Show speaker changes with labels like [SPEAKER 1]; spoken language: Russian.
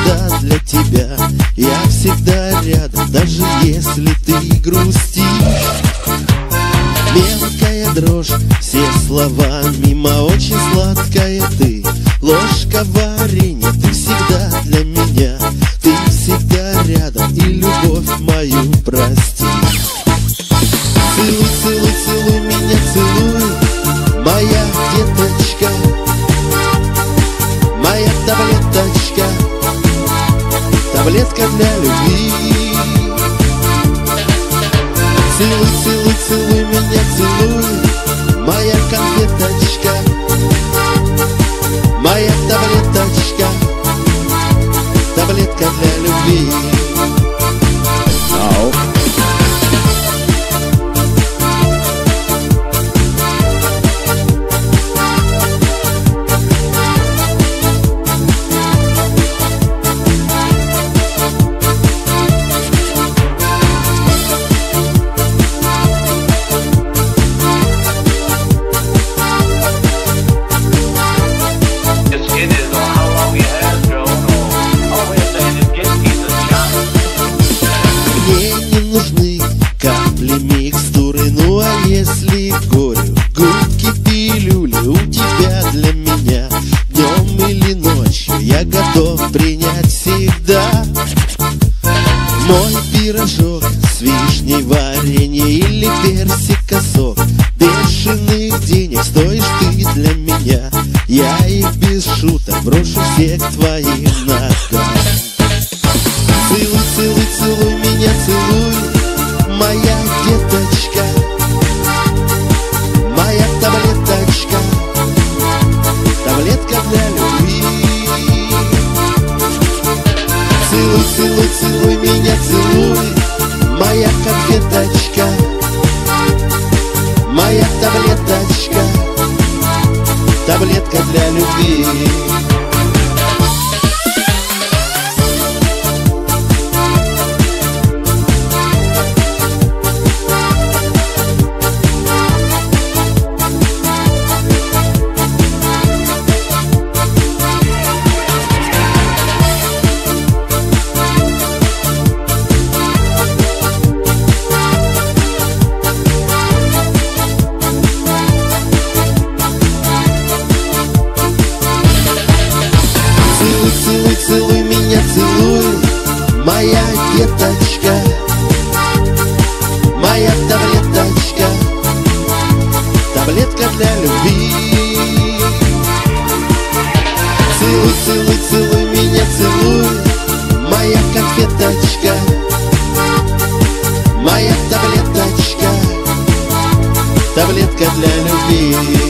[SPEAKER 1] всегда для тебя. Я всегда рядом, даже если ты грустишь. Мелкая дрожь, все слова мимо Очень сладкая ты, ложка варенья Ты всегда для меня, ты всегда рядом И любовь мою прости. Целуй, целуй, Целуй, Я готов принять всегда Мой пирожок с вишней, варенье или персика сок. Бешеных денег стоишь ты для меня. Я их без шуток брошу всех твоим ногам Целуй, целуй, меня, целуй Моя конфеточка Моя таблеточка Таблетка для любви Целуй, целуй, меня, целуй Моя деточка. Моя таблеточка Таблетка для любви. Целуй, целуй, целуй меня, целуй Моя конфеточка. Моя таблеточка Таблетка для